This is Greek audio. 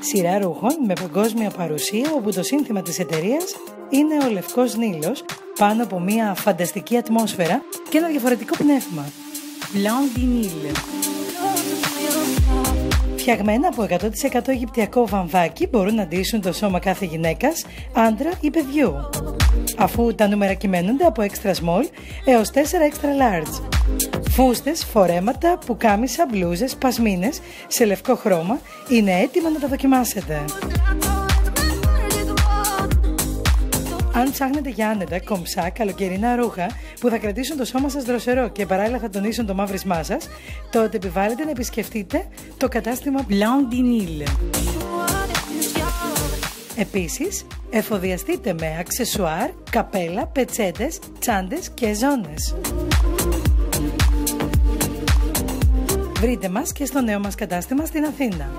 Σειρά ρούχων με παγκόσμια παρουσία όπου το σύνθημα της εταιρείας είναι ο Λευκός Νείλος πάνω από μια φανταστική ατμόσφαιρα και ένα διαφορετικό πνεύμα. Blanc Φτιαγμένα από 100% Αιγυπτιακό βαμβάκι μπορούν να ντύσουν το σώμα κάθε γυναίκας, άντρα ή παιδιού. Αφού τα νούμερα κυμαίνονται από extra small έως 4 extra large. Φούστες, φορέματα, πουκάμισα, μπλούζες, πασμίνες σε λευκό χρώμα είναι έτοιμα να τα δοκιμάσετε. Αν ψάχνετε για άνετα, κομψά, καλοκαιρινά ρούχα που θα κρατήσουν το σώμα σας δροσερό και παράλληλα θα τονίσουν το μαύρισμά σας, τότε επιβάλλετε να επισκεφτείτε το κατάστημα Blanc Επίσης, εφοδιαστείτε με αξεσουάρ, καπέλα, πετσέτες, τσάντες και ζώνες. Βρείτε μας και στο νέο μας κατάστημα στην Αθήνα.